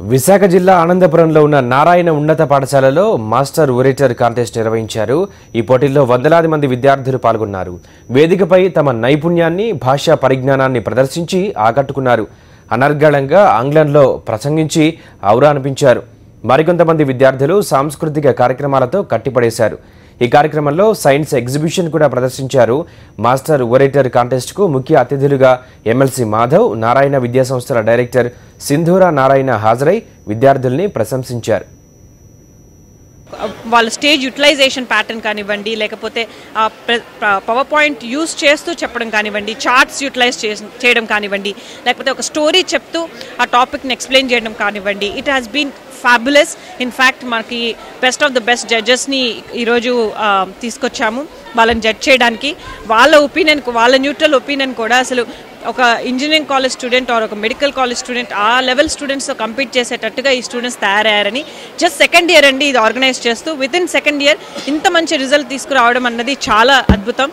విశాఖ జిల్లా ఆనందపురంలో ఉన్న నారాయణ ఉన్నత పాఠశాలలో మాస్టర్ ఒరేటర్ కాంటెస్ట్ నిర్వహించారు. ఈ పోటీల్లో వందలాది మంది విద్యార్థులు పాల్గొన్నారు. వేదికపై తమ నైపుణ్యాన్ని భాషా పరిజ్ఞానాన్ని ప్రదర్శించి ఆకట్టుకున్నారు. అనర్గళంగా ఆంగ్లంలో ప్రసంగించి ఔరా అనిపించారు. మరికొంతమంది విద్యార్థులు సాంస్కృతిక కార్యక్రమాలతో కట్టిపడేశారు. ఈ కార్యక్రమంలో సైన్స్ ఎగ్జిబిషన్ కూడా ప్రదర్శించారు. మాస్టర్ ఒరేటర్ కాంటెస్ట్కు ముఖ్య అతిథులుగా ఎమ్మెల్సీ మాధవ్ నారాయణ విద్యాసంస్థల డైరెక్టర్ సింధూరా నారాయణ హాజరై విద్యార్థుల్ని ప్రశంసించారు. వాళ్ళ స్టేజ్ యూటిలైజేషన్ ప్యాటర్న్ కానివ్వండి లేకపోతే పవర్ పాయింట్ యూస్ చేస్తూ చెప్పడం కానివ్వండి చార్ట్స్ యూటిలైజ్ చేయడం కానివ్వండి లేకపోతే ఒక స్టోరీ చెప్తూ ఆ టాపిక్ని ఎక్స్ప్లెయిన్ చేయడం కానివ్వండి it has been fabulous in fact మనకి బెస్ట్ ఆఫ్ ద బెస్ట్ జడ్జెస్ని ఈరోజు తీసుకొచ్చాము. వాళ్ళని జడ్జ్ చేయడానికి. వాళ్ళ ఒపీనియన్ వాళ్ళ న్యూట్రల్ ఒపీనియన్ కూడా అసలు ఒక ఇంజనీరింగ్ కాలేజ్ స్టూడెంట్ ఆర్ ఒక మెడికల్ కాలేజ్ స్టూడెంట్ ఆ లెవెల్ స్టూడెంట్స్తో కంపీట్ చేసేటట్టుగా ఈ స్టూడెంట్స్ తయారయ్యారని జస్ట్ సెకండ్ ఇయర్ అండి ఇది ఆర్గనైజ్ చేస్తూ. విత్ ఇన్ సెకండ్ ఇయర్ ఇంత మంచి రిజల్ట్ తీసుకురావడం అన్నది చాలా అద్భుతం.